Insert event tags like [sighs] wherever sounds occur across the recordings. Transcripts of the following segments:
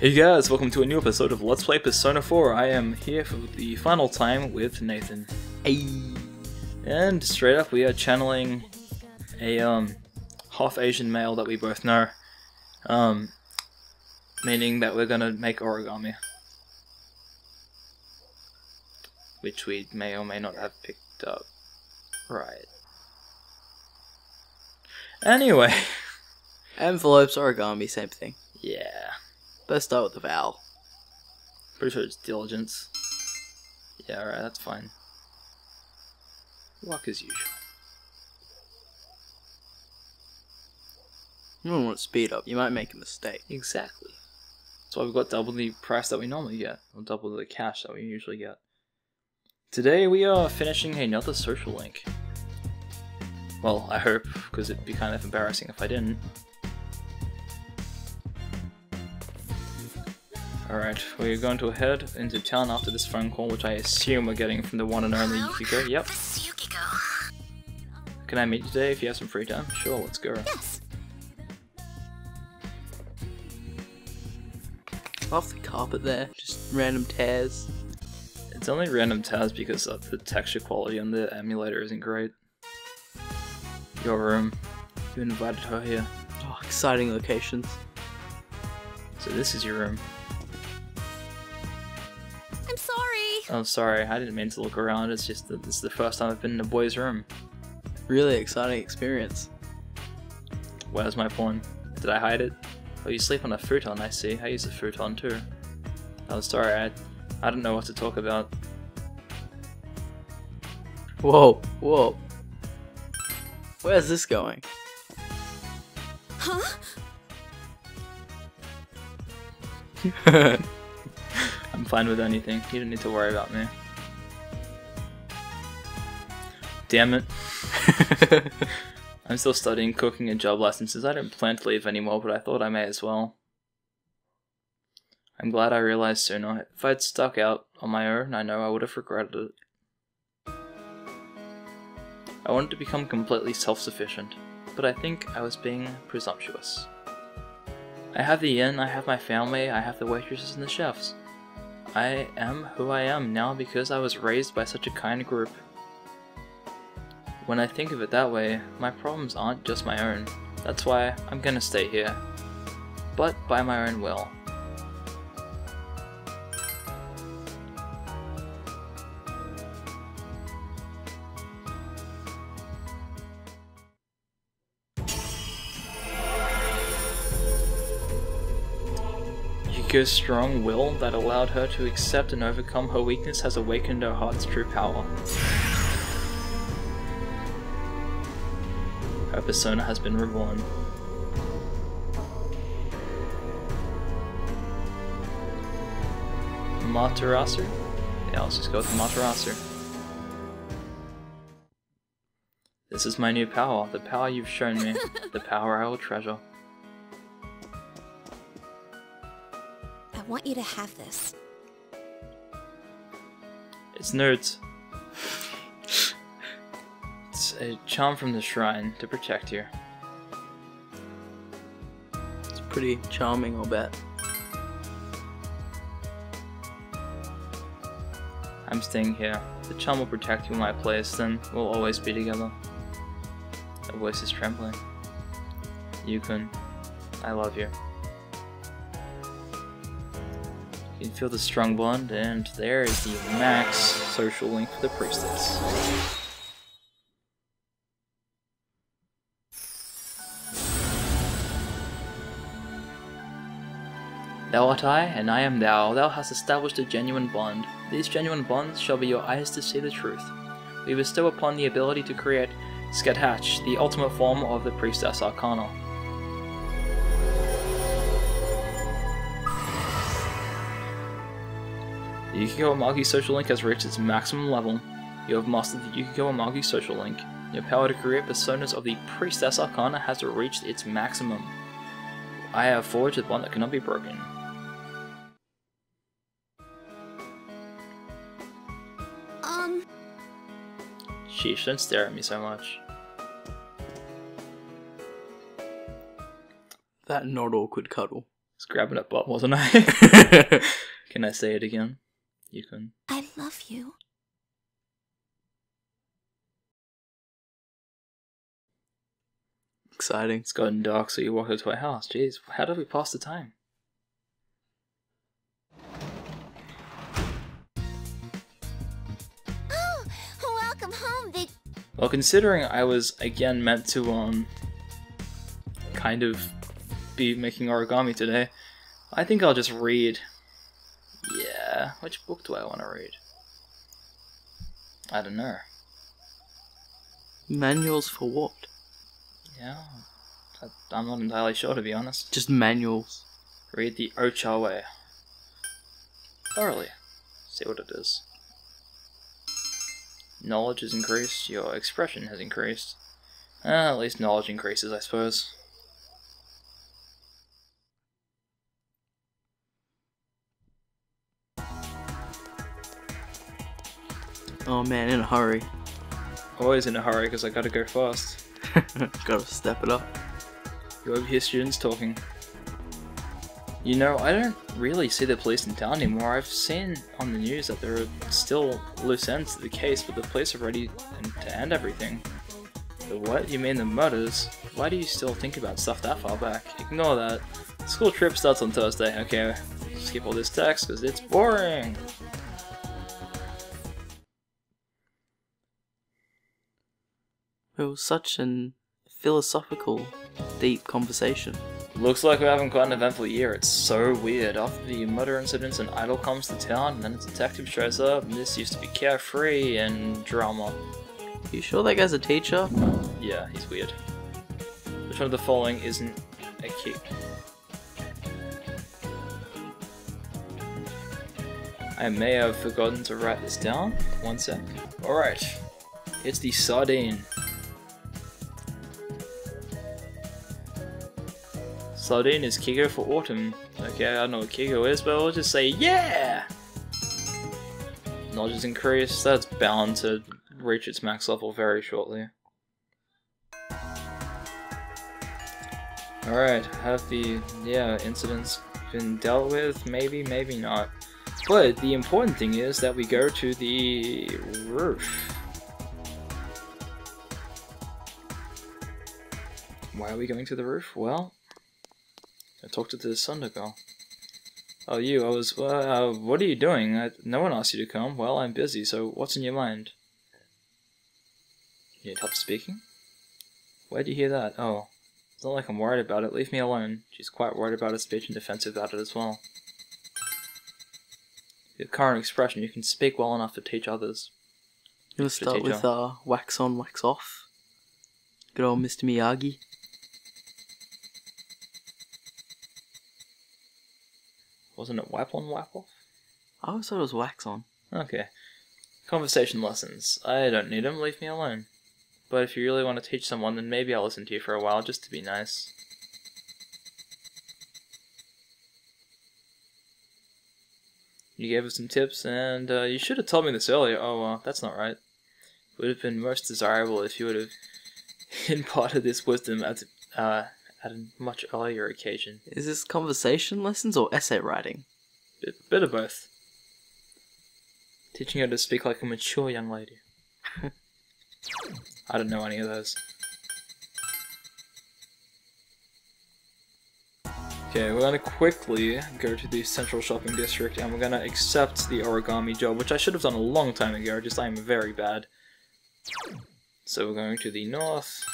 Hey guys, welcome to a new episode of Let's Play Persona 4. I am here for the final time with Nathan. Hey. And straight up, we are channeling a um, half Asian male that we both know. Um, meaning that we're gonna make origami. Which we may or may not have picked up. Right. Anyway, Envelopes, origami, same thing. yeah. Let's start with the vowel. Pretty sure it's diligence. Yeah, alright, that's fine. Walk as usual. You don't want to speed up. You might make a mistake. Exactly. That's why we've got double the price that we normally get, or double the cash that we usually get. Today we are finishing another social link. Well, I hope, because it'd be kind of embarrassing if I didn't. Alright, we're going to head into town after this phone call, which I assume we're getting from the one and only Yukiko. Yep. This is Yukiko. Can I meet you today if you have some free time? Sure, let's go. Yes. Off the carpet there, just random tears. It's only random tabs because of the texture quality on the emulator isn't great. Your room. You invited her here. Oh, exciting locations. So this is your room. Sorry. Oh, sorry, I didn't mean to look around. It's just that this is the first time I've been in a boy's room. Really exciting experience. Where's my porn? Did I hide it? Oh, you sleep on a futon, I see. I use a futon too. Oh, sorry, I, I don't know what to talk about. Whoa, whoa. Where's this going? Huh? [laughs] I'm fine with anything. You don't need to worry about me. Damn it. [laughs] I'm still studying cooking and job licenses. I don't plan to leave anymore, but I thought I may as well. I'm glad I realized sooner. If I'd stuck out on my own, I know I would have regretted it. I wanted to become completely self sufficient, but I think I was being presumptuous. I have the inn, I have my family, I have the waitresses and the chefs. I am who I am now because I was raised by such a kind group. When I think of it that way, my problems aren't just my own. That's why I'm gonna stay here. But by my own will. Yukiko's strong will that allowed her to accept and overcome her weakness has awakened her heart's true power. Her persona has been reborn. Materasu? Yeah, let's just go with Materasu. This is my new power, the power you've shown me, the power I will treasure. Want you to have this. It's nerds. It's a charm from the shrine to protect you. It's pretty charming, I'll bet. I'm staying here. The charm will protect you in my place, then we'll always be together. Her voice is trembling. Yukun, I love you. You can feel the strong bond, and there is the max social link for the priestess. Thou art I, and I am thou. Thou hast established a genuine bond. These genuine bonds shall be your eyes to see the truth. We bestow upon the ability to create Scathach, the ultimate form of the Priestess Arcana. The Yukiko Amagi social link has reached its maximum level. You have mastered the Yukiko Amagi social link. Your power to create personas of the Priestess Arcana has reached its maximum. I have forged a bond that cannot be broken. Um, Sheesh, don't stare at me so much. That not awkward cuddle. It's grabbing a butt, wasn't I? [laughs] [laughs] can I say it again? You can. I love you. Exciting. It's gotten dark, so you walk into my house. Jeez, how did we pass the time? Oh, welcome home, big. Well, considering I was again meant to um kind of be making origami today, I think I'll just read. Which book do I want to read? I don't know. Manuals for what? Yeah, I'm not entirely sure to be honest. Just manuals. Read the Ocha way thoroughly. See what it is. Knowledge has increased. Your expression has increased. Uh, at least knowledge increases, I suppose. Oh man, in a hurry. Always in a hurry because I gotta go fast. [laughs] Gotta step it up. You overhear students talking. You know, I don't really see the police in town anymore. I've seen on the news that there are still loose ends to the case, but the police are ready to end everything. The what? You mean the murders? Why do you still think about stuff that far back? Ignore that. School trip starts on Thursday. Okay, skip all this text because it's boring. It was such an philosophical, deep conversation. Looks like we're having quite an eventful year. It's so weird. After the murder incidents, an idol comes to town, and then a detective shows up, and this used to be carefree and drama. You sure that guy's a teacher? Yeah, he's weird. Which one of the following isn't a kick? I may have forgotten to write this down. One sec. Alright. It's the sardine. Sardine is Kigo for autumn. Okay, I don't know what Kigo is, but I'll just say yeah! Knowledge is increased. That's bound to reach its max level very shortly. Alright, have the, yeah, incidents been dealt with? Maybe, maybe not. But the important thing is that we go to the roof. Why are we going to the roof? Well, I talked to the Sunder girl. Oh, you, I was, uh, what are you doing? I, no one asked you to come. Well, I'm busy, so what's in your mind? You need help speaking? Where'd you hear that? Oh, it's not like I'm worried about it. Leave me alone. She's quite worried about her speech and defensive about it as well. Your current expression, you can speak well enough to teach others. You wanna start with uh, wax on, wax off? Good old Mr. Miyagi. Wasn't it wipe on, wipe off? I always thought it was wax on. Okay. Conversation lessons. I don't need them. Leave me alone. But if you really want to teach someone, then maybe I'll listen to you for a while just to be nice. You gave us some tips, and uh, you should have told me this earlier. Oh, well, that's not right. It would have been most desirable if you would have [laughs] imparted this wisdom at, uh, at a much earlier occasion. Is this conversation lessons or essay writing? Bit, bit of both. Teaching her to speak like a mature young lady. [laughs] I don't know any of those. Okay, we're gonna quickly go to the central shopping district and we're gonna accept the origami job, which I should have done a long time ago, just I am very bad. So we're going to the north.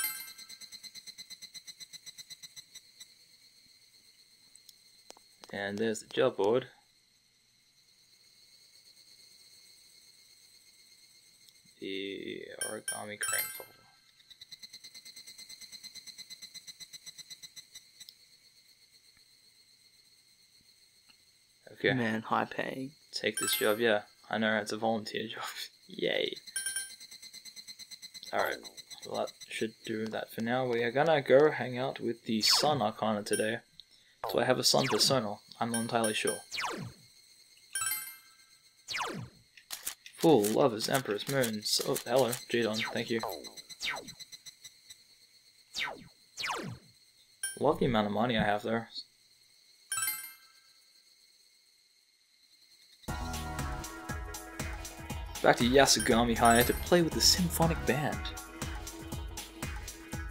And there's the job board. The origami crane folder. Okay, Man, high paying. take this job. Yeah, I know it's a volunteer [laughs] job. Yay. Alright, well that should do that for now. We are gonna go hang out with the Sun Arcana today. Do I have a son persona? I'm not entirely sure. Fool, lovers, empress, moons. Oh, hello, Jadon, thank you. Love the amount of money I have there. Back to Yasogami High to play with the symphonic band.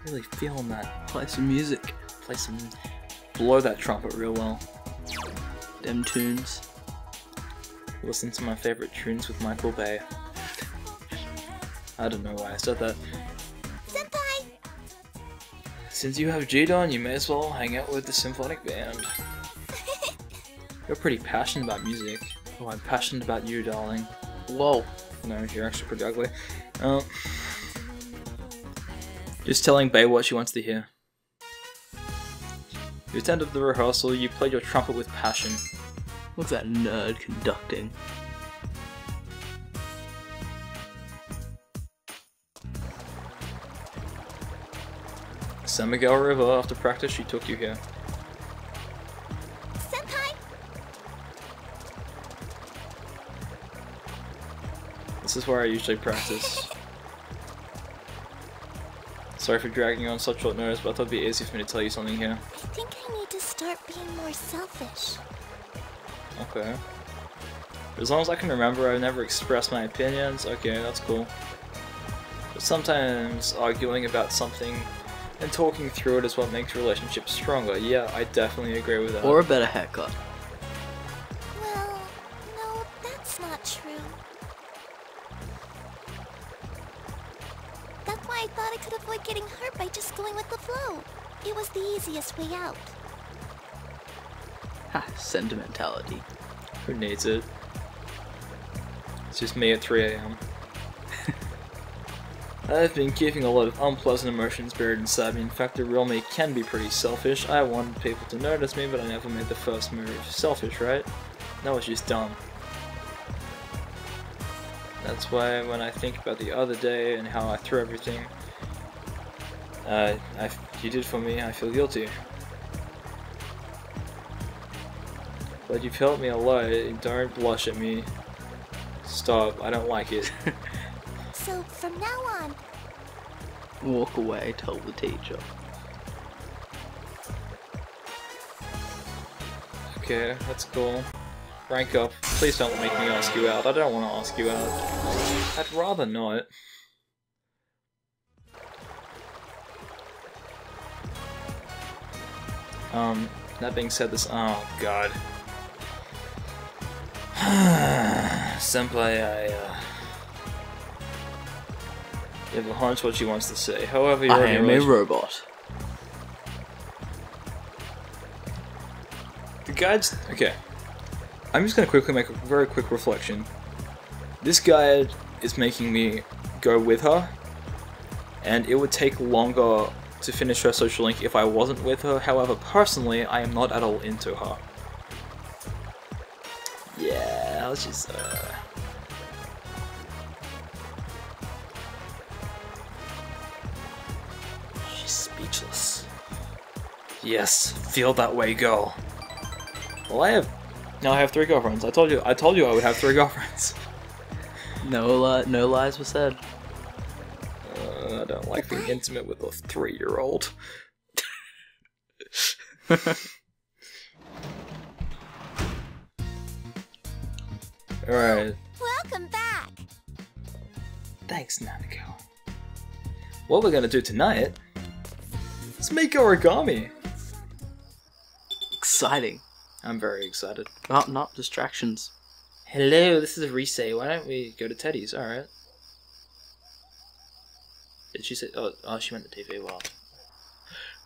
Really feeling that. Play some music. Play some Blow that trumpet real well. Them tunes. Listen to my favorite tunes with Michael Bay. I don't know why I said that. Senpai! Since you have Jadon, you may as well hang out with the symphonic band. [laughs] You're pretty passionate about music. Oh, I'm passionate about you, darling. Whoa. No, you're actually pretty ugly. Um, just telling Bay what she wants to hear. You attended the rehearsal, you played your trumpet with passion. Look at that nerd conducting. Samegawa River, after practice, she took you here. Senpai! This is where I usually practice. Sorry for dragging you on such short notice, but I thought it'd be easy for me to tell you something here. I think I need to start being more selfish. Okay. As long as I can remember, I've never expressed my opinions. Okay, that's cool. But sometimes arguing about something and talking through it is what makes relationships stronger. Yeah, I definitely agree with that. Or a better haircut. [laughs] sentimentality. Who needs it? It's just me at 3 a.m. [laughs] I've been keeping a lot of unpleasant emotions buried inside me. In fact, the real me can be pretty selfish. I wanted people to notice me, but I never made the first move. Selfish, right? That was just dumb. That's why when I think about the other day and how I threw everything uh, I, you did for me, I feel guilty. But you've helped me a lot. Don't blush at me. Stop. I don't like it. [laughs] So from now on, Walk away, tell the teacher. okay, that's cool. Rank up. Please don't make me ask you out. I don't want to ask you out. I'd rather not. Um, that being said, this. Oh, God. [sighs] Senpai, I, uh. You have a hunch what she wants to say. However, you're I am a robot. The guide's okay. I'm just gonna quickly make a very quick reflection. This guide is making me go with her, and it would take longer to finish her social link if I wasn't with her. However, personally, I am not at all into her. Let's just. Uh... She's speechless. Yes, feel that way, girl. Well, I have now I have three girlfriends. I told you. I told you I would have three [laughs] girlfriends. No, li- no lies were said. Uh, I don't like being intimate with a three-year-old. [laughs] All right. welcome back. Thanks, Nanako. What we're gonna do tonight is make origami. Exciting. I'm very excited. Not not distractions. Hello, this is Rise. Why don't we go to Teddie's? Alright. Did she say. Oh, oh, she meant the TV. Well.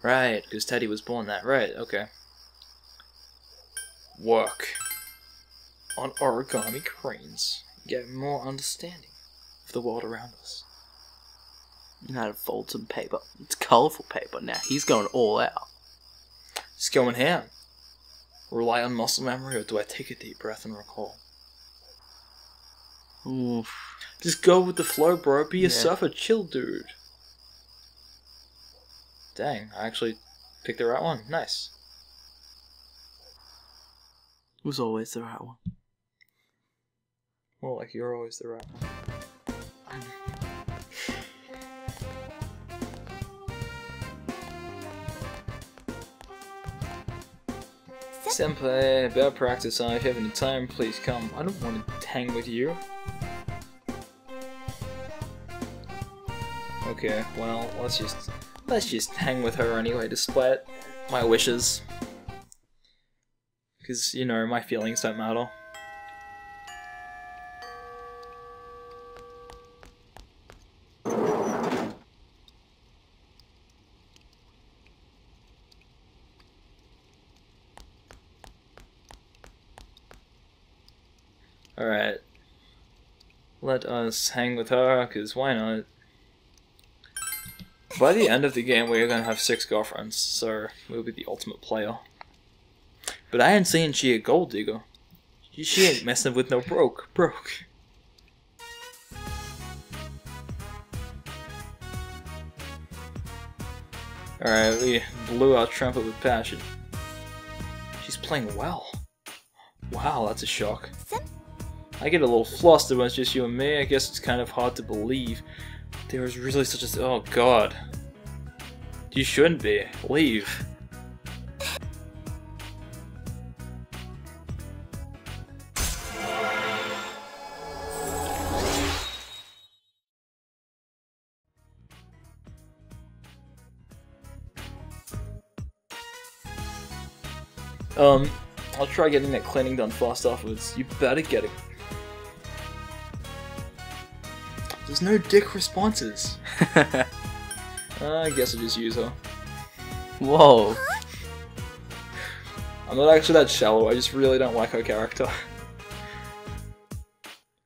Right, because Teddie was born that. Right, okay. Work on origami cranes. Get more understanding of the world around us. Know how to fold some paper. It's colourful paper now. He's going all out. Just going ham. Rely on muscle memory, or do I take a deep breath and recall? Oof. Just go with the flow, bro. Be a Yeah. surfer, chill, dude. Dang, I actually picked the right one. Nice. It was always the right one. Well, like you're always the right one. Senpai, about eh, practice if you have any time, please come. I don't want to hang with you. Okay, well, let's just let's just hang with her anyway, despite my wishes. Cause you know, my feelings don't matter. Hang with her, because why not? By the end of the game, we're gonna have six girlfriends, so we'll be the ultimate player. But I ain't saying she a gold digger. She, ain't messing with no broke. Broke. Alright, we blew our trumpet with passion. She's playing well. Wow, that's a shock. I get a little flustered when it's just you and me. I guess it's kind of hard to believe. There was really such a. Oh god. You shouldn't be. Leave. Um, I'll try getting that cleaning done fast afterwards. You better get it. There's no dick responses. [laughs] Uh, I guess I'll just use her. Whoa. I'm not actually that shallow, I just really don't like her character.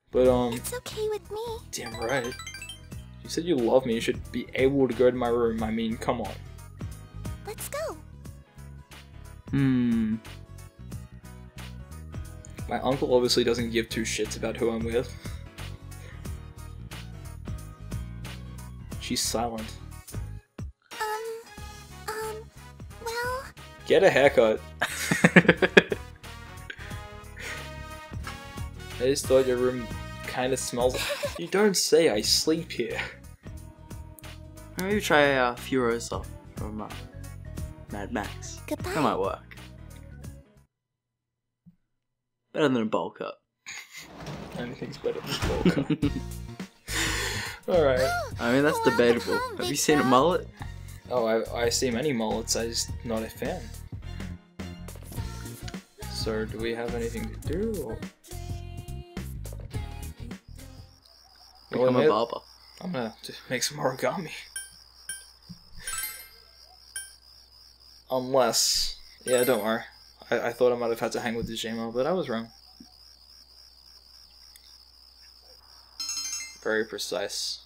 But, um, It's okay with me. damn right. You said you love me, you should be able to go to my room. I mean, come on. Let's go. Hmm. My uncle obviously doesn't give two shits about who I'm with. She's silent. Um, um, well, Get a haircut. [laughs] I just thought your room kind of smells. [laughs] you don't say. I sleep here. Maybe try uh, Furiosa from uh, Mad Max. goodbye. That might work. Better than a bowl cut. [laughs] Anything's better than Volca. All right. I mean, that's debatable. Have you seen a mullet? Oh, I, I see many mullets. I just not a fan. So, do we have anything to do? Or... Well, Become a barber. I'm gonna make some origami. Unless, yeah, don't worry. I, I thought I might have had to hang with Dijimo, but I was wrong. Very precise.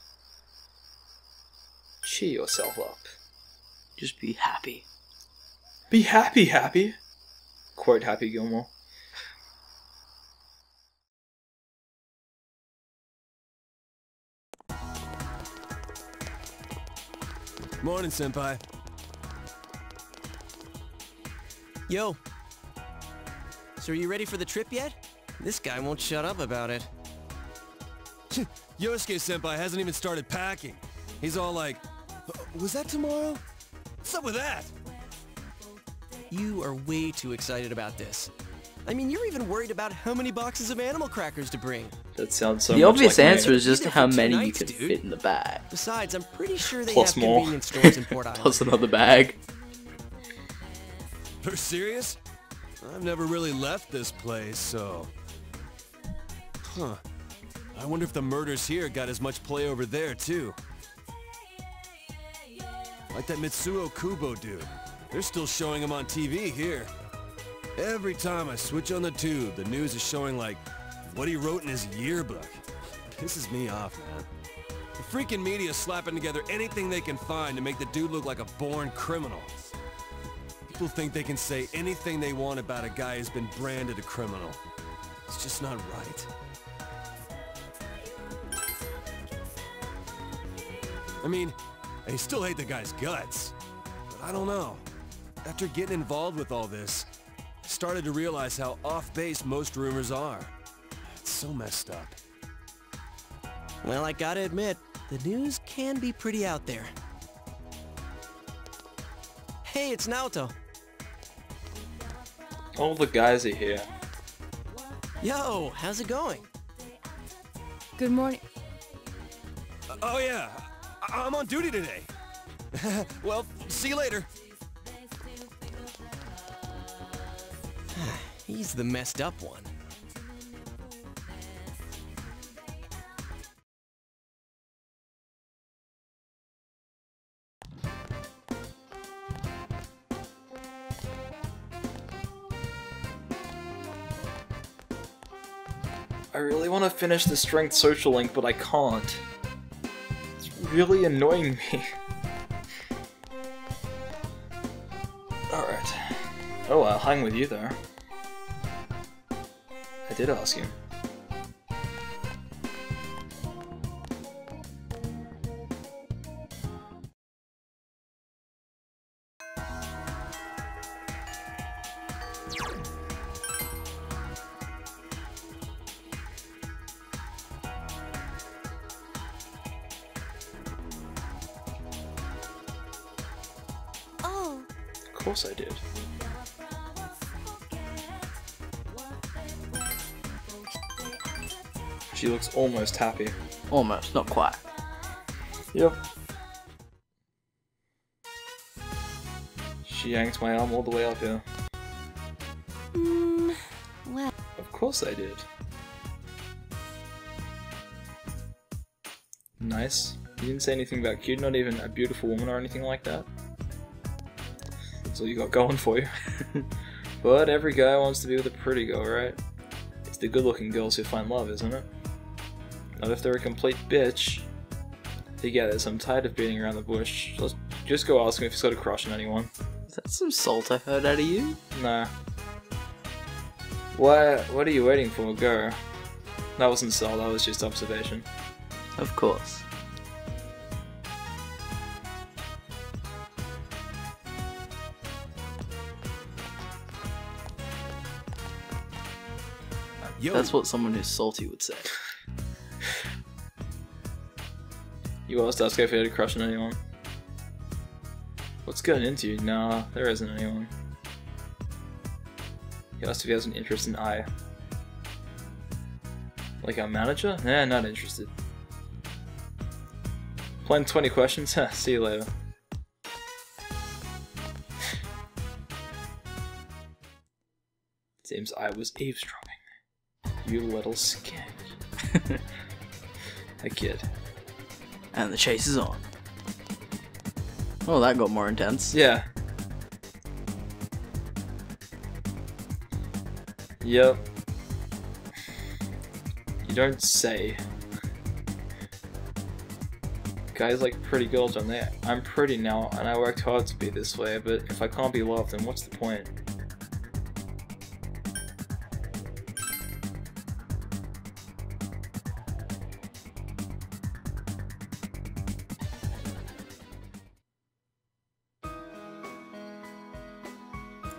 Cheer yourself up. Just be happy. Be happy, happy. Quote Happy Gilmore. Morning, Senpai. Yo. So are you ready for the trip yet? This guy won't shut up about it. [laughs] Yosuke Senpai hasn't even started packing. He's all like, "Uh, was that tomorrow? What's up with that? You are way too excited about this. I mean, you're even worried about how many boxes of animal crackers to bring. That sounds so the much obvious like me. answer is just how many two you nights, can dude. fit in the bag. Besides, I'm pretty sure they Plus have more. convenience stores in Port [laughs] Island. Plus another bag. You're serious? I've never really left this place, so... Huh. I wonder if the murders here got as much play over there, too. Like that Mitsuo Kubo dude. They're still showing him on TV here. Every time I switch on the tube, the news is showing, like, what he wrote in his yearbook. Pisses me off, man. The freaking media slapping together anything they can find to make the dude look like a born criminal. People think they can say anything they want about a guy who's been branded a criminal. It's just not right. I mean, I still hate the guy's guts, but I don't know. After getting involved with all this, I started to realize how off-base most rumors are. It's so messed up. Well, I gotta admit, the news can be pretty out there. Hey, it's Naoto. All the guys are here. Yo, how's it going? Good morning. Uh, oh yeah, I- I'm on duty today. [laughs] well, see you later. [sighs] He's the messed up one. I really want to finish the strength social link, but I can't. Really annoying me. Alright. Oh, I'll hang with you there. I did ask you. Almost happy. Almost, not quite. Yep. She yanked my arm all the way up here. mm, well, Of course I did. Nice. You didn't say anything about cute, not even a beautiful woman or anything like that. That's all you got going for you. [laughs] but every guy wants to be with a pretty girl, right? It's the good looking girls who find love, isn't it? Not if they're a complete bitch. You get this, I'm tired of beating around the bush. Just, just go ask him if he's got a crush on anyone. Is that some salt I heard out of you? Nah. What, what are you waiting for? Go. That wasn't salt, that was just observation. Of course. Yo, That's what someone who's salty would say. You asked Asuka if he had a crush on anyone. What's going into you? Nah, there isn't anyone. He asked if he has an interest in I. Like our manager? Nah, not interested. Playing 20 questions? [laughs] Huh, see you later. Seems I was eavesdropping. You little skank. [laughs] I kid. And the chase is on. Oh, that got more intense. Yeah. Yep. You don't say. Guys like pretty girls, don't they? I'm pretty now, and I worked hard to be this way, but if I can't be loved, then what's the point?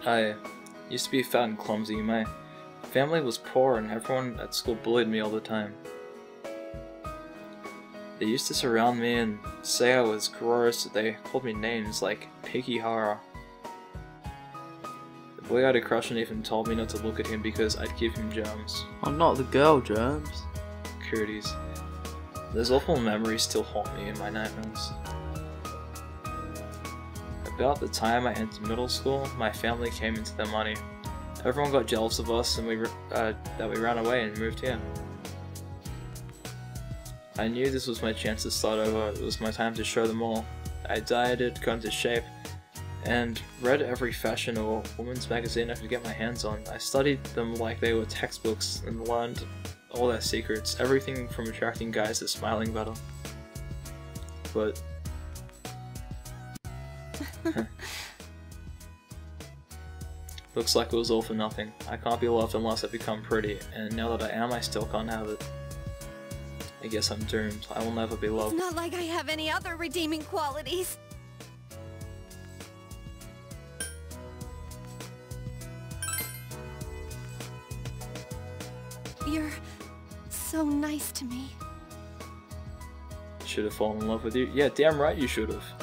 I used to be fat and clumsy. My family was poor, and everyone at school bullied me all the time. They used to surround me and say I was gross. They called me names like Piggy Hara. The boy I had a crush on even told me not to look at him because I'd give him germs. I'm not the girl, Germs. Cooties. Those awful memories still haunt me in my nightmares. About the time I entered middle school, my family came into their money. Everyone got jealous of us and we uh, that we ran away and moved here. I knew this was my chance to start over, it was my time to show them all. I dieted, got into shape, and read every fashion or women's magazine I could get my hands on. I studied them like they were textbooks and learned all their secrets, everything from attracting guys to smiling better. But [laughs] looks like it was all for nothing. I can't be loved unless I become pretty, and now that I am, I still can't have it. I guess I'm doomed. I will never be loved. not like I have any other redeeming qualities. You're so nice to me. Should have fallen in love with you. Yeah, damn right you should have.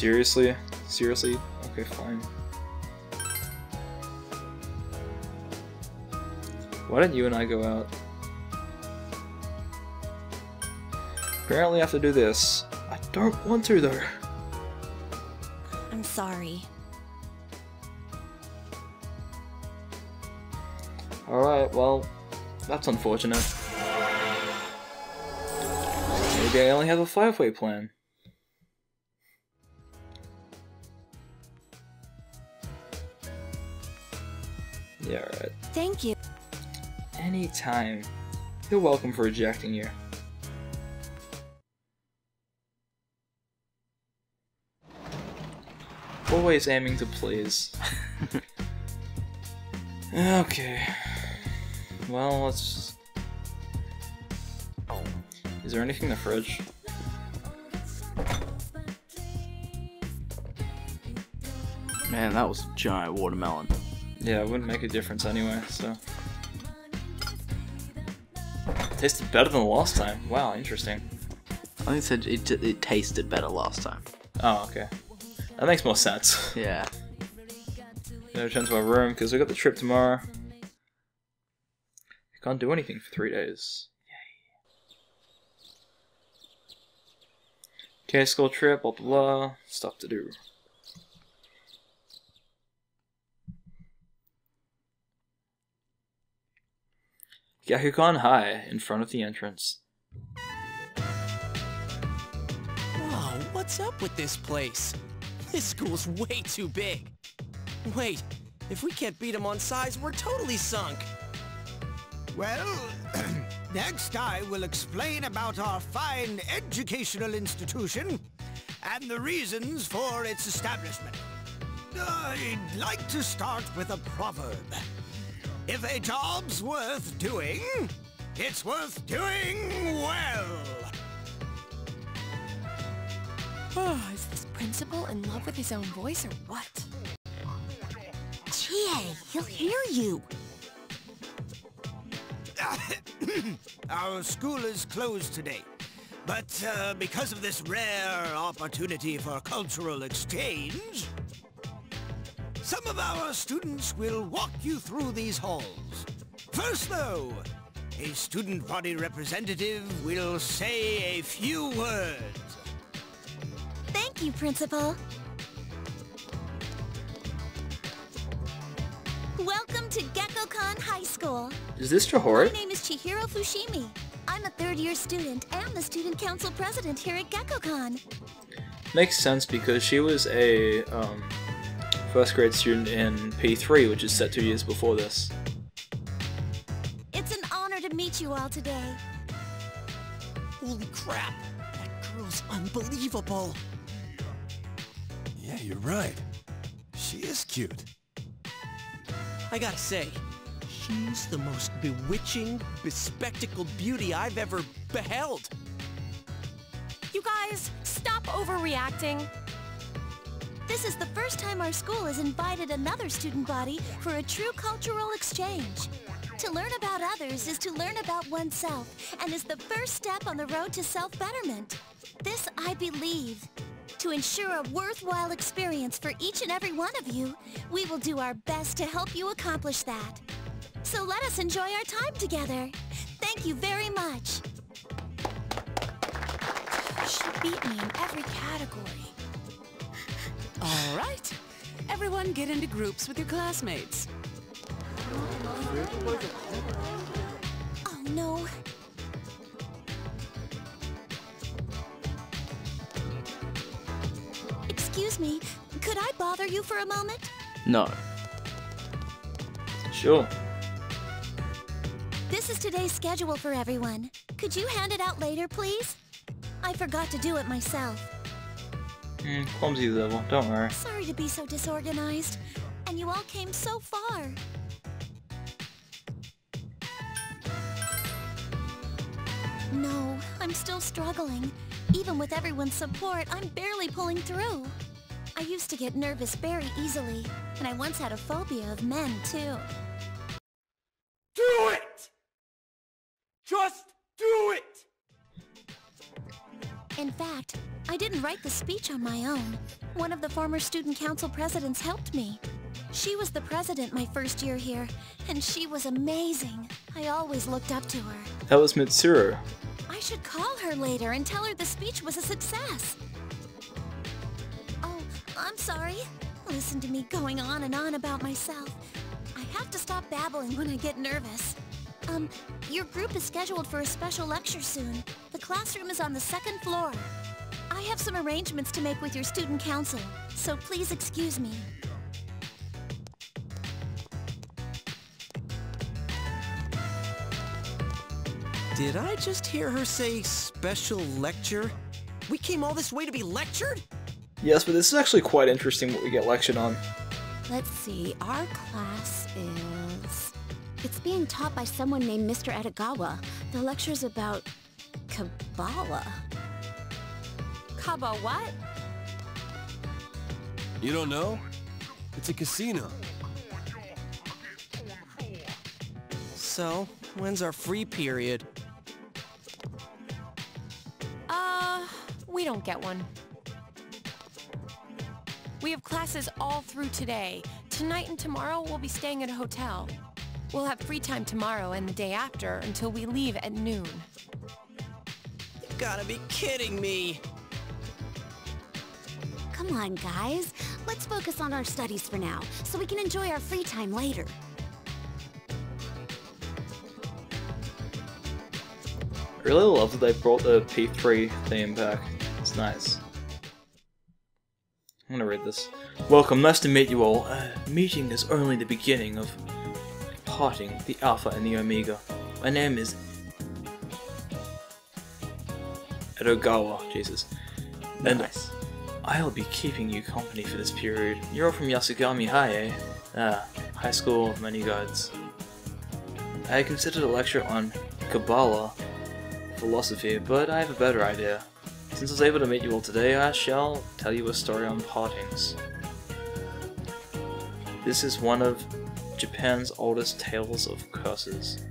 Seriously? Seriously? Okay, fine. Why didn't you and I go out? Apparently I have to do this. I don't want to though. I'm sorry. Alright, well, that's unfortunate. Maybe I only have a five-way plan. Yeah, right. Thank you. Anytime. You're welcome for rejecting you. Always aiming to please. [laughs] okay. Well, let's. Is there anything in the fridge? Man, that was a giant watermelon. Yeah, it wouldn't make a difference anyway, so. Tasted better than last time. Wow, interesting. I think it said it, it tasted better last time. Oh, okay. That makes more sense. [laughs] Yeah. Gonna return to my room because we got the trip tomorrow. I can't do anything for three days. Yay. Okay, school trip, blah blah blah. Stuff to do. Gekkoukan High in front of the entrance. Whoa, what's up with this place? This school's way too big. Wait, if we can't beat them on size, we're totally sunk. Well, [clears throat] next I will explain about our fine educational institution and the reasons for its establishment. I'd like to start with a proverb. If a job's worth doing, it's worth doing well. Oh, is this principal in love with his own voice or what? Chie, he'll hear you. [coughs] Our school is closed today. But uh, because of this rare opportunity for cultural exchange, some of our students will walk you through these halls. First, though, a student body representative will say a few words. Thank you, Principal. Welcome to Gekkoukan High School. Is this My name is Chihiro Fushimi. I'm a third-year student and the student council president here at Gekkoukan. Makes sense because she was a um, first grade student in P3, which is set two years before this. It's an honor to meet you all today. Holy crap, that girl's unbelievable. Yeah, you're right. She is cute. I gotta say, she's the most bewitching, bespectacled beauty I've ever beheld. You guys, stop overreacting. This is the first time our school has invited another student body for a true cultural exchange. To learn about others is to learn about oneself and is the first step on the road to self-betterment. This I believe. To ensure a worthwhile experience for each and every one of you, we will do our best to help you accomplish that. So let us enjoy our time together. Thank you very much. She beat me in every category. All right. Everyone get into groups with your classmates. Oh no. Excuse me, could I bother you for a moment? No. Sure. This is today's schedule for everyone. Could you hand it out later, please? I forgot to do it myself. Mm, clumsy devil, don't worry. Sorry to be so disorganized. And you all came so far. No, I'm still struggling. Even with everyone's support, I'm barely pulling through. I used to get nervous very easily, and I once had a phobia of men, too. Do it! Just do it! In fact, I didn't write the speech on my own. One of the former student council presidents helped me. She was the president my first year here, and she was amazing. I always looked up to her. That was Mitsuru. I should call her later and tell her the speech was a success. Oh, I'm sorry. Listen to me going on and on about myself. I have to stop babbling when I get nervous. Um, your group is scheduled for a special lecture soon. The classroom is on the second floor. I have some arrangements to make with your student council, so please excuse me. Did I just hear her say special lecture? We came all this way to be lectured? Yes, but this is actually quite interesting what we get lectured on. Let's see, our class is... It's being taught by someone named Mr. Edogawa. The lecture's about... Kabbalah. Kaba what? You don't know? It's a casino. So, when's our free period? Uh, we don't get one. We have classes all through today. Tonight and tomorrow we'll be staying at a hotel. We'll have free time tomorrow and the day after until we leave at noon. You gotta be kidding me! Come on, guys. Let's focus on our studies for now, so we can enjoy our free time later. I really love that they brought the P3 theme back. It's nice. I'm gonna read this. Welcome, nice to meet you all. Uh, meeting is only the beginning of parting the Alpha and the Omega. My name is Edogawa, Jesus. And Nice. I'll be keeping you company for this period. You're all from Yasogami High, eh? Ah, High School of Many Gods. I had considered a lecture on Kabbalah philosophy, but I have a better idea. Since I was able to meet you all today, I shall tell you a story on partings. This is one of Japan's oldest tales of curses.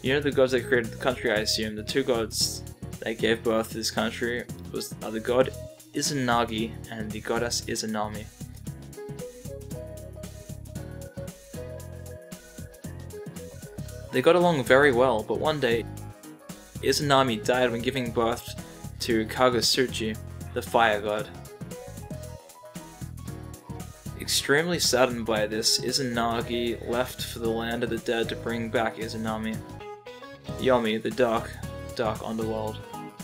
You know the gods that created the country, I assume. The two gods that gave birth to this country was are the god Izanagi and the goddess Izanami. They got along very well, but one day Izanami died when giving birth to Kagutsuchi, the fire god. Extremely saddened by this, Izanagi left for the land of the dead to bring back Izanami. Yomi, the dark, dark underworld.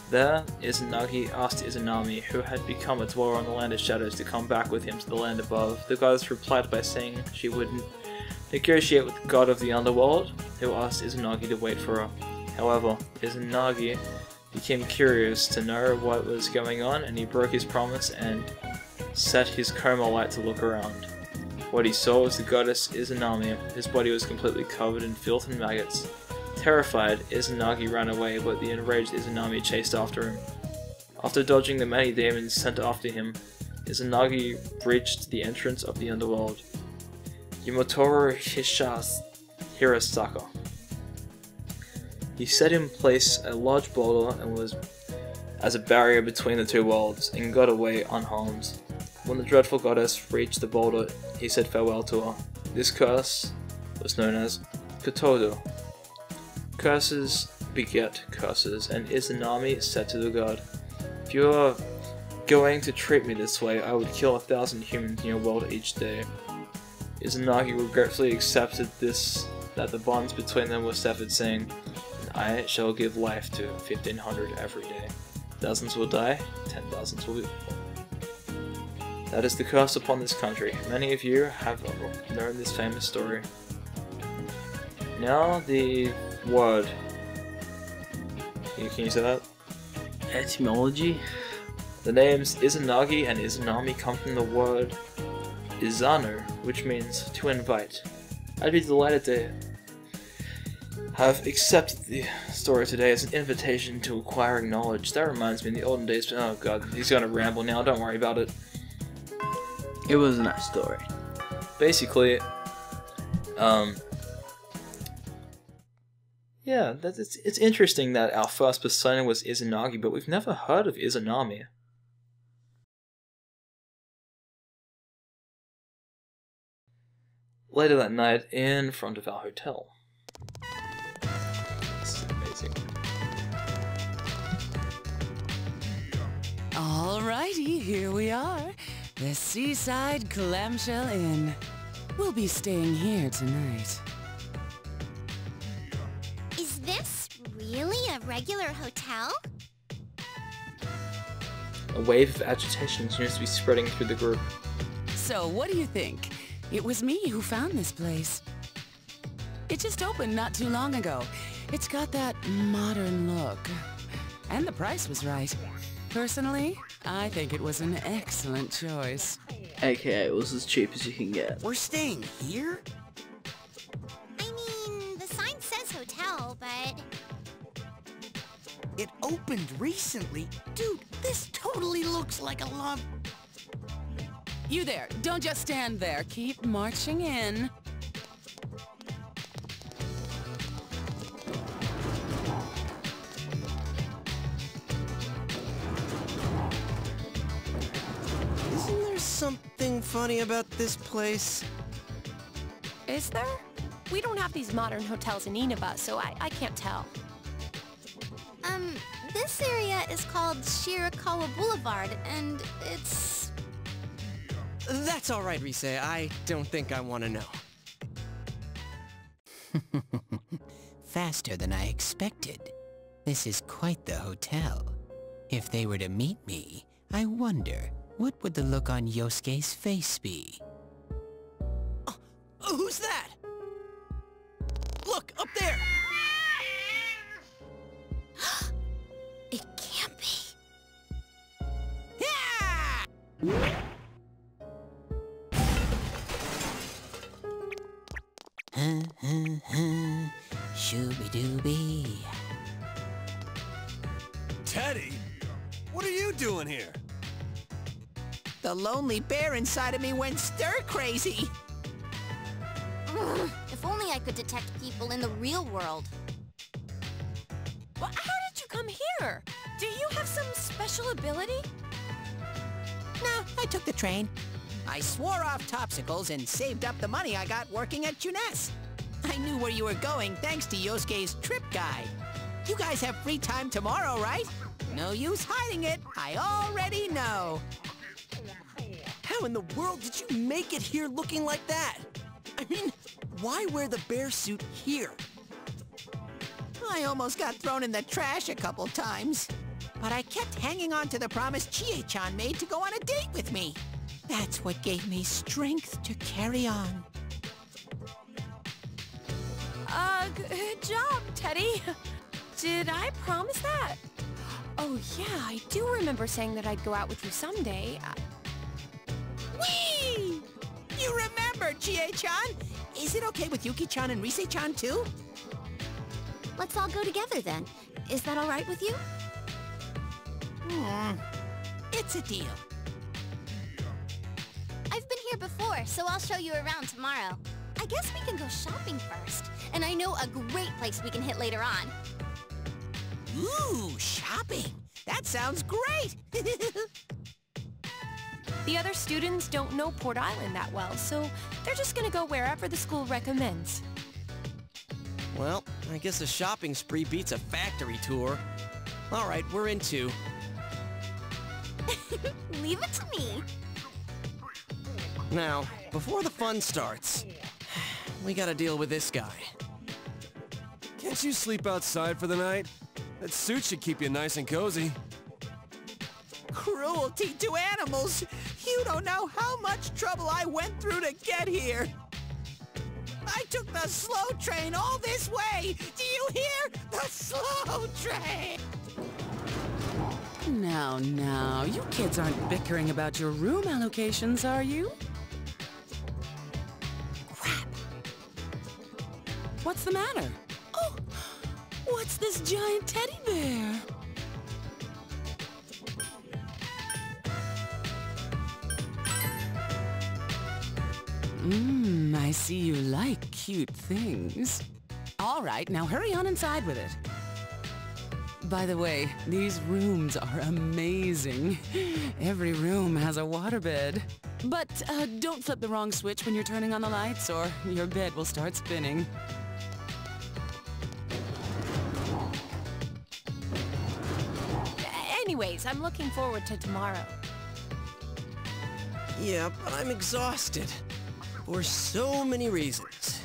There, Izanagi asked Izanami, who had become a dweller on the land of shadows, to come back with him to the land above. The goddess replied by saying she wouldn't negotiate with the god of the underworld, who asked Izanagi to wait for her. However, Izanagi became curious to know what was going on, and he broke his promise and set his coma light to look around. What he saw was the goddess Izanami. His body was completely covered in filth and maggots. Terrified, Izanagi ran away, but the enraged Izanami chased after him. After dodging the many demons sent after him, Izanagi breached the entrance of the underworld. Yamotoro Hishas Hirasaka. He set in place a large boulder and was as a barrier between the two worlds, and got away unharmed. When the dreadful goddess reached the boulder, he said farewell to her. This curse was known as Kotodo. Curses beget curses, and Izanami said to the god, If you are going to treat me this way, I would kill a thousand humans in your world each day. Izanagi regretfully accepted this, that the bonds between them were severed, saying, I shall give life to 1500 every day. Thousands will die, ten thousands will be That is the curse upon this country. Many of you have known this famous story. Now the word. Can you, say that? Etymology? The names Izanagi and Izanami come from the word Izano, which means to invite. I'd be delighted to have accepted the story today as an invitation to acquiring knowledge. That reminds me, in the olden days, oh god, he's gonna ramble now, don't worry about it. It was a nice story. Basically, um, yeah, that's, it's, it's interesting that our first persona was Izanagi, but we've never heard of Izanami. later that night in front of our hotel. This is amazing. Alrighty, here we are. The Seaside Clamshell Inn. We'll be staying here tonight. Regular hotel? A wave of agitation seems to be spreading through the group. So, what do you think? It was me who found this place. It just opened not too long ago. It's got that modern look. And the price was right. Personally, I think it was an excellent choice. AKA, it was as cheap as you can get. We're staying here? I mean, the sign says hotel, but... It opened recently. Dude, this totally looks like a love... You there, don't just stand there. Keep marching in. Isn't there something funny about this place? Is there? We don't have these modern hotels in Inaba, so I, I can't tell. Um, this area is called Shirakawa Boulevard, and it's... That's all right, Rise. I don't think I want to know. [laughs] Faster than I expected. This is quite the hotel. If they were to meet me, I wonder, what would the look on Yosuke's face be? Who's that? Look, up there! Yeah! Huh, huh, huh. Shooby-dooby. Teddie? What are you doing here? The lonely bear inside of me went stir-crazy. If only I could detect people in the real world. Well, how did you come here? Do you have some special ability? Nah, I took the train. I swore off Topsicles and saved up the money I got working at Junes. I knew where you were going thanks to Yosuke's trip guide. You guys have free time tomorrow, right? No use hiding it. I already know. How in the world did you make it here looking like that? I mean, why wear the bear suit here? I almost got thrown in the trash a couple times. But I kept hanging on to the promise Chie-chan made to go on a date with me. That's what gave me strength to carry on. Uh, good job, Teddie. Did I promise that? Oh yeah, I do remember saying that I'd go out with you someday. Uh, Whee! You remember, Chie-chan? Is it okay with Yuki-chan and Rise-chan too? Let's all go together then. Is that all right with you? Hmm. It's a deal. I've been here before, so I'll show you around tomorrow. I guess we can go shopping first. And I know a great place we can hit later on. Ooh, shopping. That sounds great. [laughs] the other students don't know Port Island that well, so they're just gonna go wherever the school recommends. Well, I guess a shopping spree beats a factory tour. All right, we're in too. [laughs] Leave it to me. Now, before the fun starts, we gotta deal with this guy. Can't you sleep outside for the night? That suit should keep you nice and cozy. Cruelty to animals. You don't know how much trouble I went through to get here. I took the slow train all this way. Do you hear? The slow train. Now, now, you kids aren't bickering about your room allocations, are you? Crap. What's the matter? Oh, what's this giant teddy bear? Mmm, I see you like cute things. All right, now hurry on inside with it. By the way, these rooms are amazing. Every room has a waterbed. But uh, don't flip the wrong switch when you're turning on the lights or your bed will start spinning. Anyways, I'm looking forward to tomorrow. Yeah, but I'm exhausted. For so many reasons.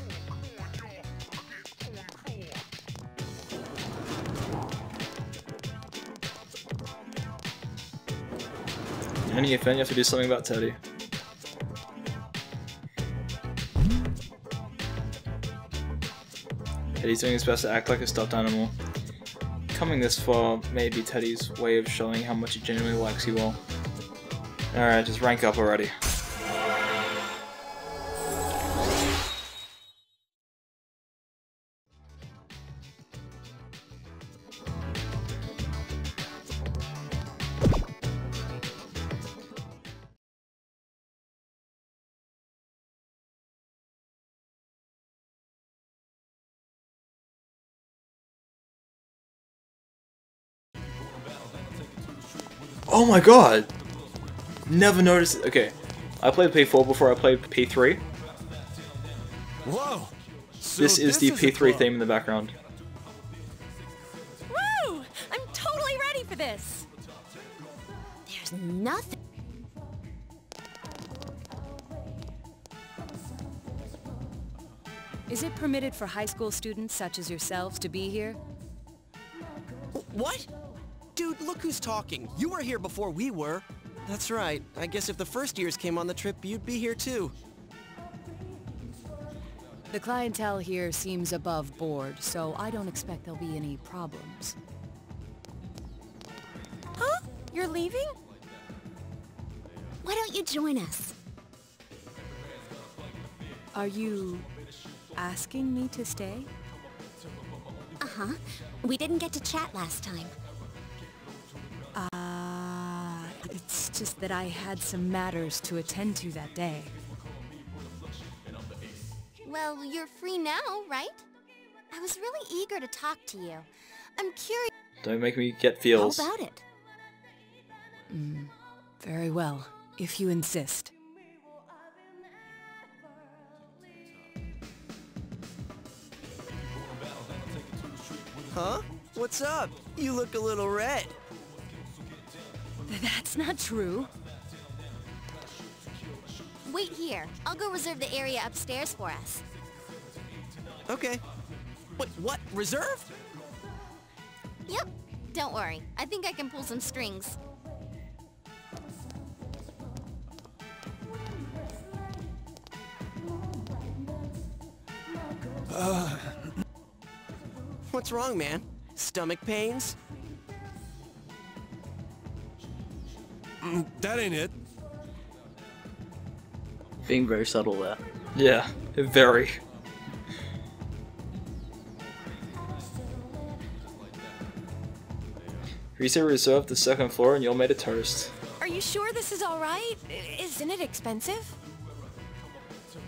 Any event, you have to do something about Teddie. Teddie's doing his best to act like a stuffed animal. Coming this far may be Teddie's way of showing how much he genuinely likes you all. Alright, just rank up already. Oh my god! Never noticed. Okay, I played P4 before I played P3. Whoa! So this is the P3 theme in the background. Woo! I'm totally ready for this. There's nothing. Is it permitted for high school students such as yourselves to be here? What? Dude, look who's talking. You were here before we were. That's right. I guess if the first years came on the trip, you'd be here too. The clientele here seems above board, so I don't expect there'll be any problems. Huh? You're leaving? Why don't you join us? Are you asking me to stay? Uh-huh. We didn't get to chat last time. Uh, it's just that I had some matters to attend to that day. Well, you're free now, right? I was really eager to talk to you. I'm curious. Don't make me get feels. How about it? Mm, very well, if you insist. Huh? What's up? You look a little red. That's not true. Wait here. I'll go reserve the area upstairs for us. Okay. Wait, what? Reserve? Yep. Don't worry. I think I can pull some strings. Uh, [laughs] what's wrong, man? Stomach pains? That ain't it. Being very subtle there. Yeah, very. Rise reserved the second floor and y'all made a toast. Are you sure this is all right? Isn't it expensive?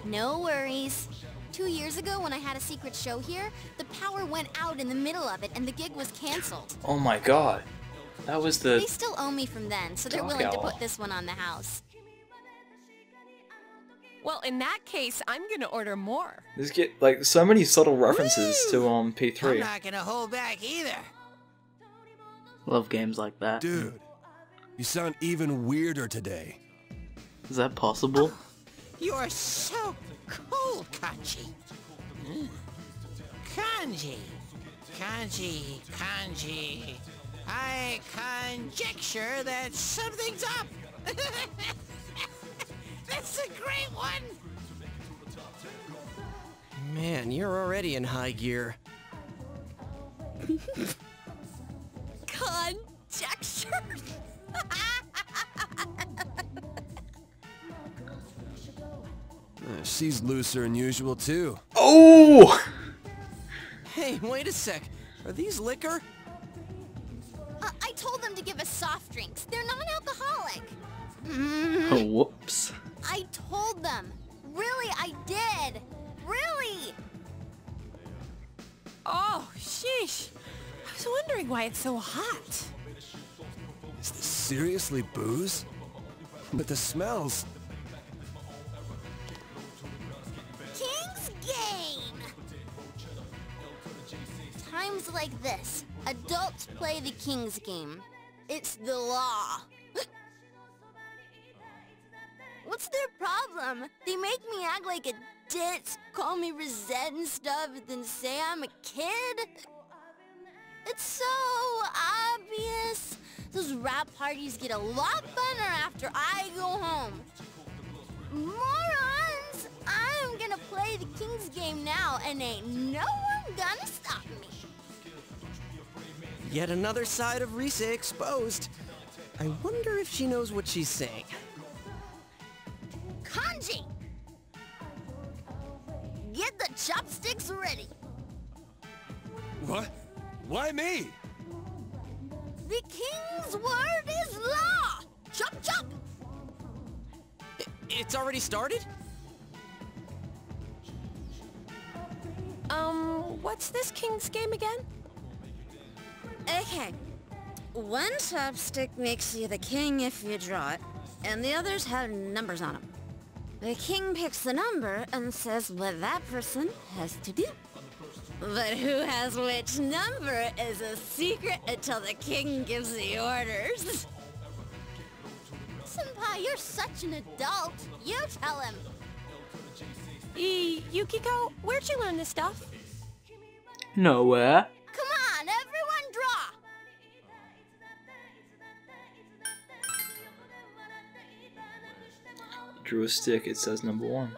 No worries. Two years ago, when I had a secret show here, the power went out in the middle of it and the gig was cancelled. Oh my god. That was the... They still owe me from then, so they're willing to put this one on the house. Well, in that case, I'm gonna order more. This get like so many subtle references to um P3. I'm not gonna hold back either. Love games like that. Dude, you sound even weirder today. Is that possible? [laughs] You're so cool, Kanji. Kanji. Kanji, Kanji. I conjecture that something's up. [laughs] That's a great one. Man, you're already in high gear. Conjecture? [laughs] Uh, she's looser than usual, too. Oh! Hey, wait a sec. Are these liquor? told them to give us soft drinks. They're non-alcoholic. Mm. [laughs] Oh, whoops. I told them. Really, I did. Really. Oh, sheesh. I was wondering why it's so hot. Is this seriously booze? But the smells... King's game! Times like this, Adults play the king's game. It's the law. [laughs] What's their problem? They make me act like a ditz, call me Risette and stuff, then say I'm a kid? It's so obvious. Those wrap parties get a lot funner after I go home. Morons! I'm gonna play the king's game now, and ain't no one gonna stop me. Yet another side of Rise exposed. I wonder if she knows what she's saying. Kanji! Get the chopsticks ready. What? Why me? The king's word is law! Chop chop! I- It's already started? Um, what's this king's game again? Okay. One chopstick makes you the king if you draw it, and the others have numbers on them. The king picks the number and says what that person has to do. But who has which number is a secret until the king gives the orders. Senpai, you're such an adult. You tell him. E Yukiko, where'd you learn this stuff? Nowhere. Drew a stick, it says number one.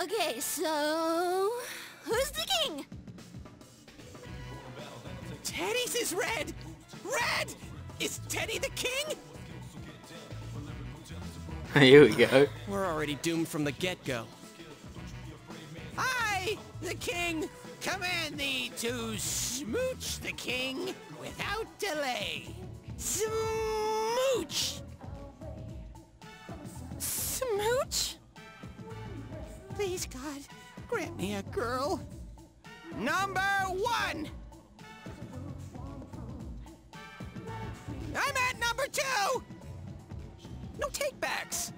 Okay, so... Who's the king? Teddie's is red! Red! Is Teddie the king? [laughs] Here we go. We're already doomed from the get-go. I, the king, command thee to smooch the king without delay. Smooch! Smooch? Please, God, grant me a girl. Number one! I'm at number two! No takebacks!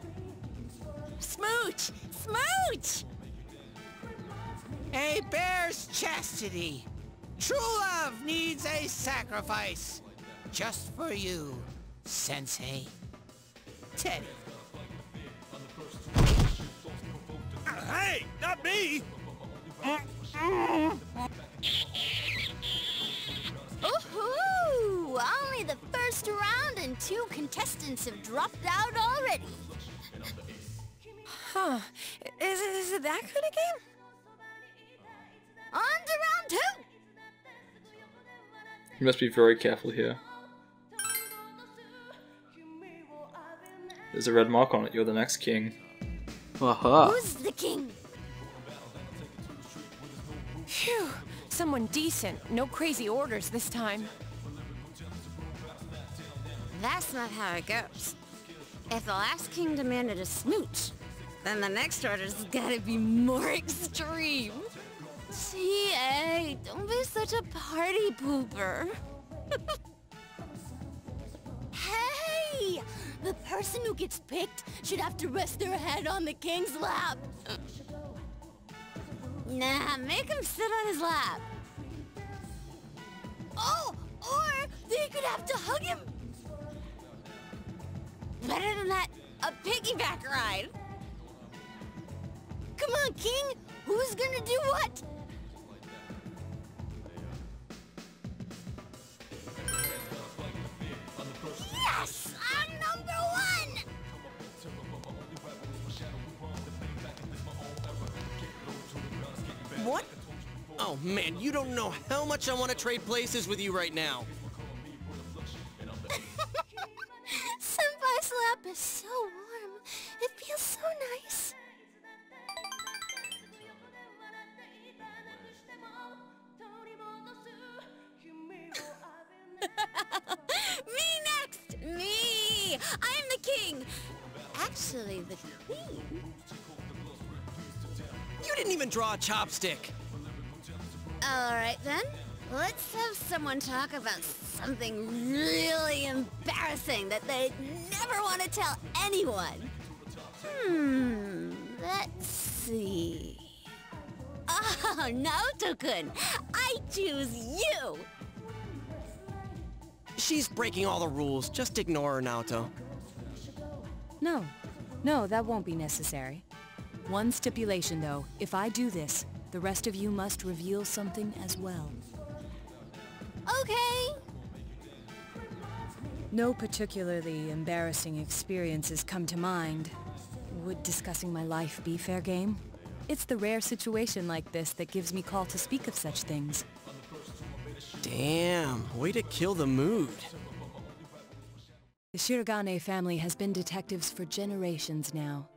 Smooch! Smooch! A bear's chastity. True love needs a sacrifice. Just for you, Sensei. Teddie. Hey, not me! Ooh, only the first round and two contestants have dropped out already. Huh. Is it, is it that kind of game? On to round two! You must be very careful here. There's a red mark on it, you're the next king. Aha. Who's the king? Phew. Someone decent. No crazy orders this time. That's not how it goes. If the last king demanded a smooch, then the next order's gotta be more [laughs] extreme. CA, don't be such a party pooper. [laughs] hey! The person who gets picked should have to rest their head on the king's lap. Nah, make him sit on his lap. Oh, or they could have to hug him. Better than that, a piggyback ride. Come on, King. Who's gonna do what? Oh man, you don't know how much I want to trade places with you right now. [laughs] Senpai's lap is so warm. It feels so nice. [laughs] Me next! Me! I'm the king! Actually, the queen. You didn't even draw a chopstick. Someone talk about something really embarrassing that they'd never want to tell anyone. Hmm, let's see. Oh, [laughs] Naoto-kun, I I choose you! She's breaking all the rules. Just ignore her, Naoto. No. No, that won't be necessary. One stipulation, though. If I do this, the rest of you must reveal something as well. Okay. No particularly embarrassing experiences come to mind. Would discussing my life be fair game? It's the rare situation like this that gives me call to speak of such things. Damn, way to kill the mood. The Shirogane family has been detectives for generations now.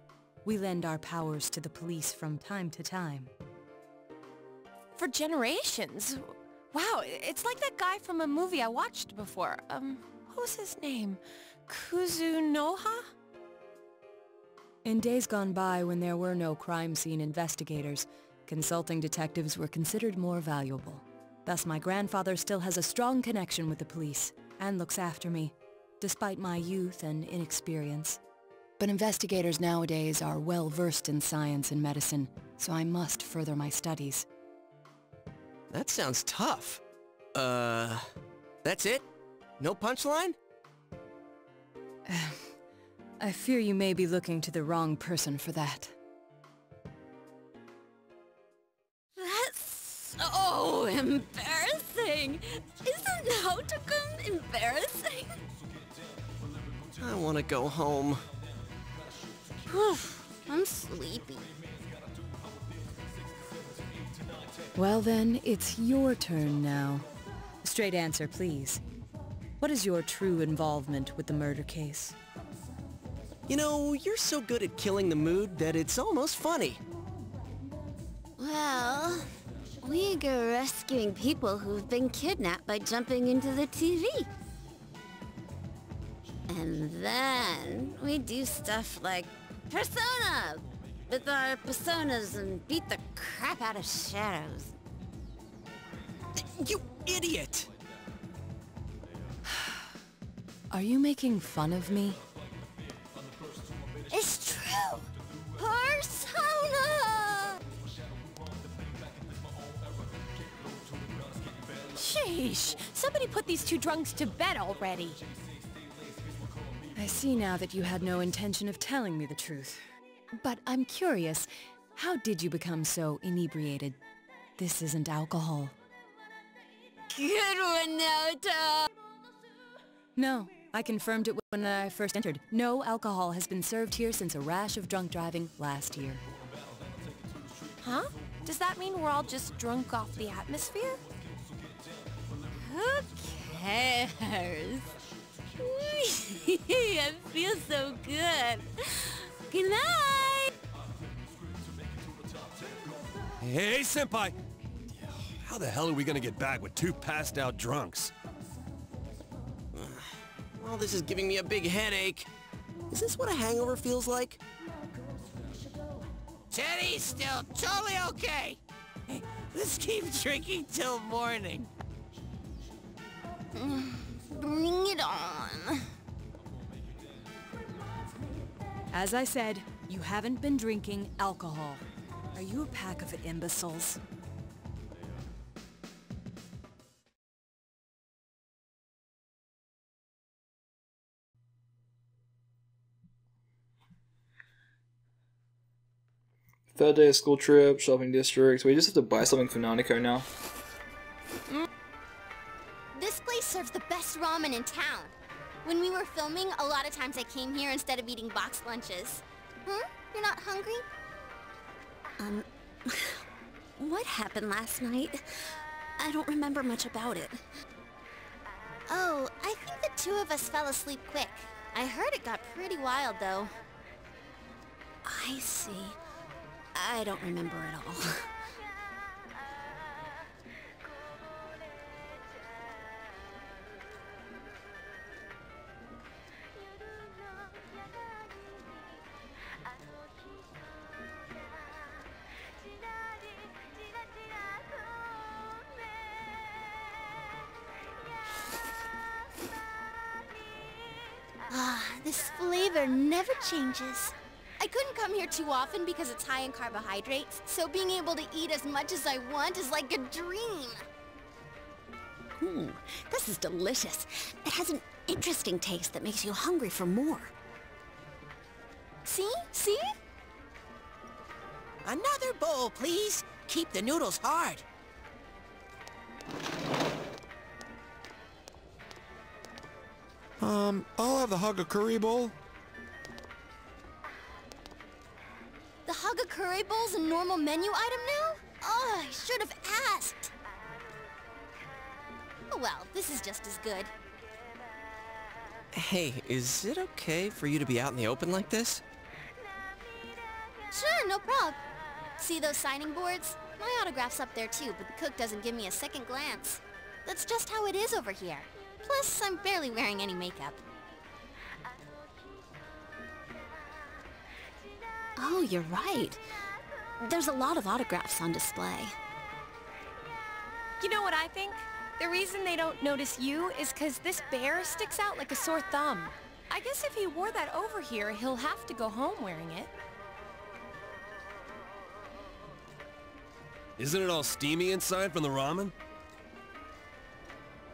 We lend our powers to the police from time to time. For generations? Wow, it's like that guy from a movie I watched before. Um, what was his name? Kuzunoha? In days gone by when there were no crime scene investigators, consulting detectives were considered more valuable. Thus my grandfather still has a strong connection with the police and looks after me, despite my youth and inexperience. But investigators nowadays are well versed in science and medicine, so I must further my studies. That sounds tough. Uh, that's it? No punchline? [sighs] I fear you may be looking to the wrong person for that. That's so embarrassing. Isn't Naoto-kun embarrassing? I want to go home. [sighs] I'm sleepy. Well then, it's your turn now. Straight answer, please. What is your true involvement with the murder case? You know, you're so good at killing the mood that it's almost funny. Well, we go rescuing people who've been kidnapped by jumping into the TV. And then we do stuff like Persona! With our personas and beat the crap out of shadows. You idiot! [sighs] Are you making fun of me? It's true! Persona! Sheesh, somebody put these two drunks to bed already. I see now that you had no intention of telling me the truth. But I'm curious, how did you become so inebriated? This isn't alcohol. Good one, Naoto! No, I confirmed it when I first entered. No alcohol has been served here since a rash of drunk driving last year. Huh? Does that mean we're all just drunk off the atmosphere? Who cares? [laughs] I feel so good. Good night! Hey, Senpai! How the hell are we gonna get back with two passed out drunks? [sighs] Well, this is giving me a big headache. Is this what a hangover feels like? Teddie's still totally okay. Let's keep drinking till morning. [sighs] Bring it on. As I said, you haven't been drinking alcohol. Are you a pack of imbeciles? Third day of school trip, shopping district. We just have to buy something for Nanako now. Mm. This place serves the best ramen in town. When we were filming, a lot of times I came here instead of eating boxed lunches. Hmm? You're not hungry? Um, [sighs] what happened last night? I don't remember much about it. Oh, I think the two of us fell asleep quick. I heard it got pretty wild, though. I see. I don't remember at all. [laughs] flavor never changes. I couldn't come here too often because it's high in carbohydrates, so being able to eat as much as I want is like a dream. Ooh, this is delicious. It has an interesting taste that makes you hungry for more. See? See? Another bowl, please. Keep the noodles hard. Um, I'll have the Hagakure bowl. Bowl's a normal menu item now? Oh, I should have asked. Oh well, this is just as good. Hey, is it okay for you to be out in the open like this? Sure, no prob. See those signing boards? My autograph's up there too, but the cook doesn't give me a second glance. That's just how it is over here. Plus, I'm barely wearing any makeup. Oh, you're right. There's a lot of autographs on display. You know what I think? The reason they don't notice you is because this bear sticks out like a sore thumb. I guess if he wore that over here, he'll have to go home wearing it. Isn't it all steamy inside from the ramen?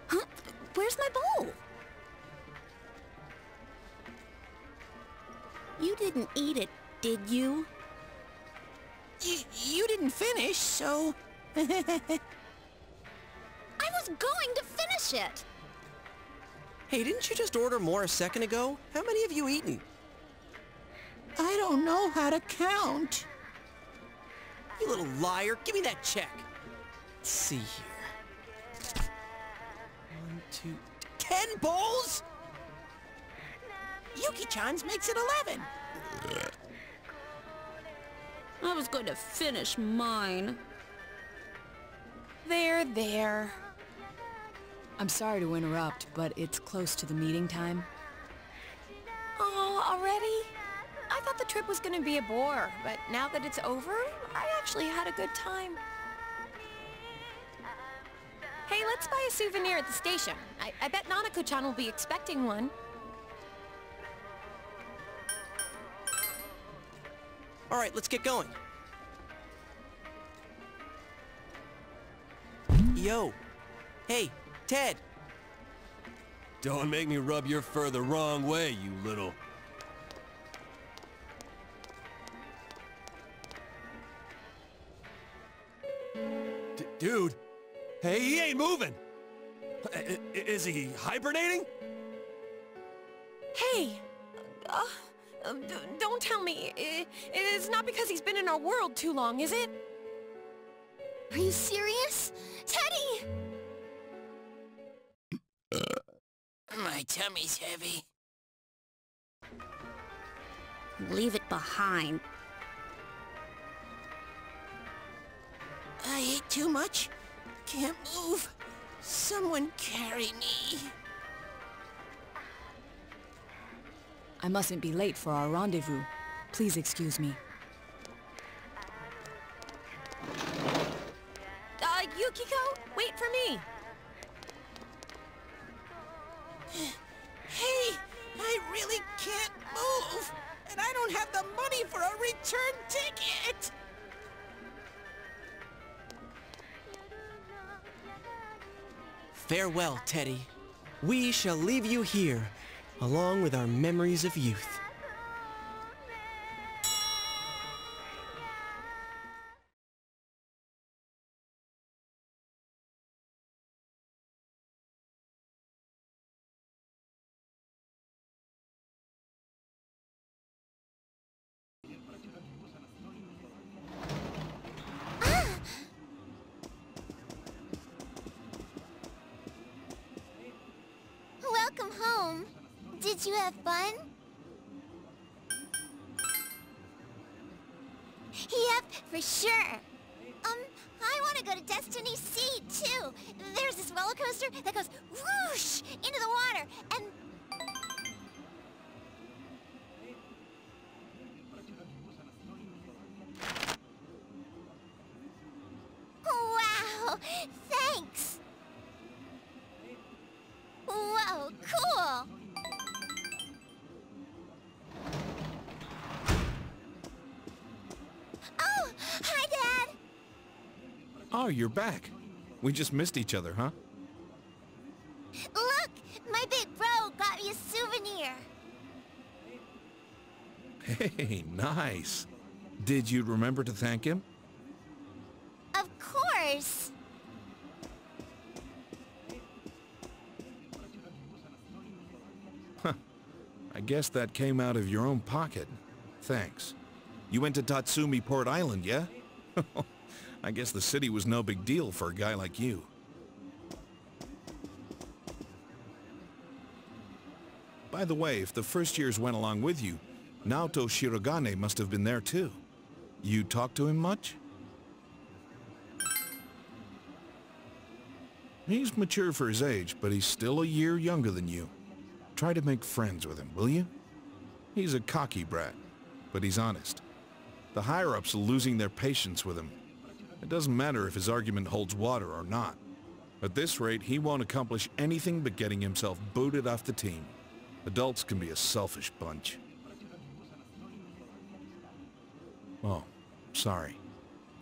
Huh? Where's my bowl? You didn't eat it, did you? You, you didn't finish, so... [laughs] I was going to finish it! Hey, didn't you just order more a second ago? How many have you eaten? I don't know how to count. You little liar. Give me that check. Let's see here. One, two... Ten bowls? Yuki-chan's makes it 11. I was going to finish mine. There, there. I'm sorry to interrupt, but it's close to the meeting time. Oh, already? I thought the trip was gonna be a bore, but now that it's over, I actually had a good time. Hey, let's buy a souvenir at the station. I, I bet Nanako-chan will be expecting one. All right, let's get going. Yo. Hey, Ted. Don't make me rub your fur the wrong way, you little... D dude! Hey, he ain't moving! I- I- is he hibernating? Hey! Uh, uh, d- don't tell me. I- it's not because he's been in our world too long, is it? Are you serious? Teddie! My tummy's heavy. Leave it behind. I ate too much. Can't move. Someone carry me. I mustn't be late for our rendezvous. Please excuse me. Uh, Yukiko, wait for me. Hey, I really can't move. And I don't have the money for a return ticket. Farewell, Teddie. We shall leave you here, along with our memories of youth. you're back. We just missed each other, huh? Look! My big bro got me a souvenir! Hey, nice! Did you remember to thank him? Of course! Huh. I guess that came out of your own pocket. Thanks. You went to Tatsumi Port Island, yeah? [laughs] I guess the city was no big deal for a guy like you. By the way, if the first years went along with you, Naoto Shirogane must have been there too. You talked to him much? He's mature for his age, but he's still a year younger than you. Try to make friends with him, will you? He's a cocky brat, but he's honest. The higher-ups are losing their patience with him. It doesn't matter if his argument holds water or not. At this rate, he won't accomplish anything but getting himself booted off the team. Adults can be a selfish bunch. Oh, sorry.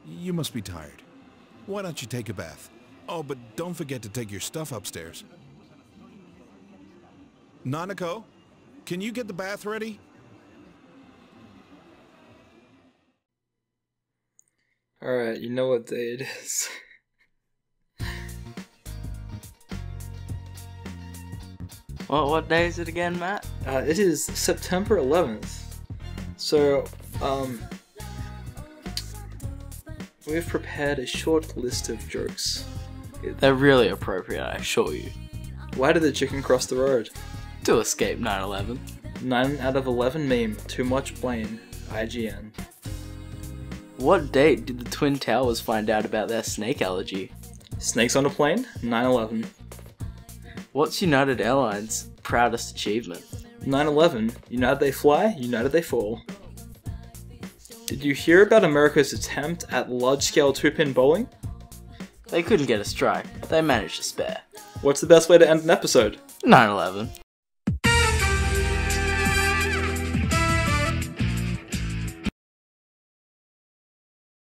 You must be tired. Why don't you take a bath? Oh, but don't forget to take your stuff upstairs. Nanako, can you get the bath ready? Alright, you know what day it is. [laughs] What what day is it again, Matt? Uh, it is September 11th. So, um, we've prepared a short list of jokes. They're really appropriate, I assure you. Why did the chicken cross the road? To escape 9/11. 9 out of 11 meme, too much blame. IGN. What date did the Twin Towers find out about their snake allergy? Snakes on a plane, 9 11. What's United Airlines' proudest achievement? 9 11, United they fly, United they fall. Did you hear about America's attempt at large scale two pin bowling? They couldn't get a strike. They managed to spare. What's the best way to end an episode? 9/11.